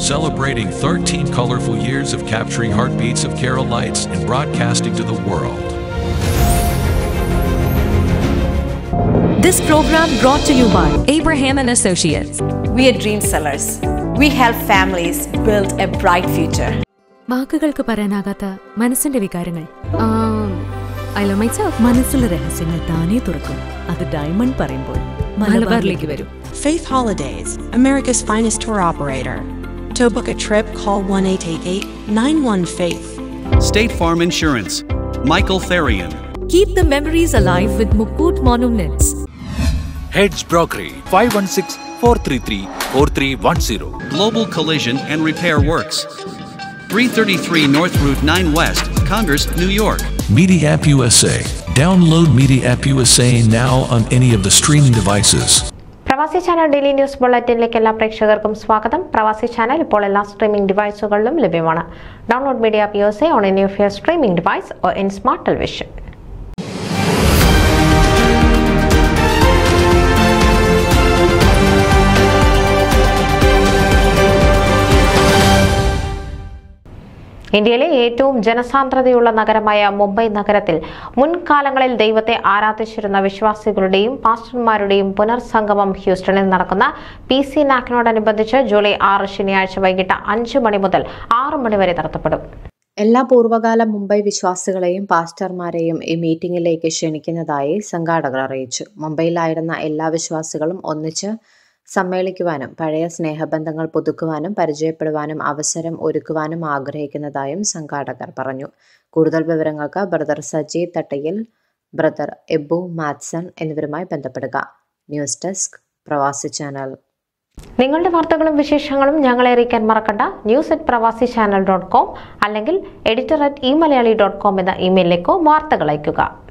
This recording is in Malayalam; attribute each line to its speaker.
Speaker 1: celebrating 13 colorful years of capturing heartbeats of Carolites and broadcasting to the world.
Speaker 2: This program brought to you by Abraham and Associates.
Speaker 3: We are dream sellers. We help families build a bright future.
Speaker 4: വാക്കുകൾക്ക് പറയാനാകാത്ത മനസ്സിന്റെ വികാരങ്ങൾ ഐ ലവ് മൈ സെൽഫ്
Speaker 5: മനസ്സിലെ രഹസ്യങ്ങൾ താനേ തുറക്കും അത് ഡയമണ്ട് പറയുമ്പോൾ
Speaker 4: മലബാറിലേക്ക് വരും
Speaker 6: Faith Holidays, America's finest tour operator. to book a trip, call 1 888 91 Faith.
Speaker 7: State Farm Insurance. Michael Therian.
Speaker 2: Keep the memories alive with Mukut Monuments.
Speaker 8: Heads Brokery 516 433 4310.
Speaker 7: Global Collision and Repair Works. 333 North Route 9 West, Congress, New York.
Speaker 1: Media App USA. Download Media App USA now on any of the streaming devices.
Speaker 9: Pravasi channel daily news ബുള്ളറ്റിനിലേക്ക് എല്ലാ പ്രേക്ഷകർക്കും സ്വാഗതം. പ്രവാസി ചാനൽ ഇപ്പോൾ എല്ലാ സ്ട്രീമിംഗ് ഡിവൈസുകളിലും ലഭ്യമാണ്. Download media P O C on any streaming device or any smart television. ഇന്ത്യയിലെ ഏറ്റവും ജനസാന്ദ്രതയുള്ള നഗരമായ മുംബൈ നഗരത്തിൽ മുൻകാലങ്ങളിൽ ദൈവത്തെ ആരാധിച്ചിരുന്ന വിശ്വാസികളുടെയും പാസ്റ്റർമാരുടെയും പുനർസംഗമം ഹ്യൂസ്റ്റണിൽ നടക്കുന്ന പി സി നാക്കിനോടനുബന്ധിച്ച് ജൂലൈ ആറ് ശനിയാഴ്ച വൈകിട്ട് അഞ്ച് മണി മുതൽ ആറ് മണിവരെ നടത്തപ്പെടും.
Speaker 10: എല്ലാ പൂർവകാല മുംബൈ വിശ്വാസികളെയും പാസ്റ്റർമാരെയും ഈ മീറ്റിംഗിലേക്ക് ക്ഷണിക്കുന്നതായി സംഘാടകർ അറിയിച്ചു. മുംബൈയിലായിരുന്ന എല്ലാ വിശ്വാസികളും ഒന്നിച്ച് സമ്മേളിക്കുവാനും പഴയ സ്നേഹബന്ധങ്ങൾ പുതുക്കുവാനും പരിചയപ്പെടുവാനും അവസരം ഒരുക്കുവാനും ആഗ്രഹിക്കുന്നതായും സംഘാടകർ പറഞ്ഞു. കൂടുതൽ വിവരങ്ങൾക്ക് ബ്രദർ സജി തട്ടയിൽ ബ്രദർ എബു മാത്സൺ എന്നിവരുമായി ബന്ധപ്പെടുക. News desk Pravasi channel.
Speaker 9: നിങ്ങളുടെ വാർത്തകളും വിശേഷങ്ങളും ഞങ്ങളെ അറിയിക്കാൻ മറക്കണ്ട. News at Pravasi channel dot com അല്ലെങ്കിൽ editor at e Malayali dot com എന്ന ഇമെയിലിലേക്കോ വാർത്തകൾ അയയ്ക്കുക.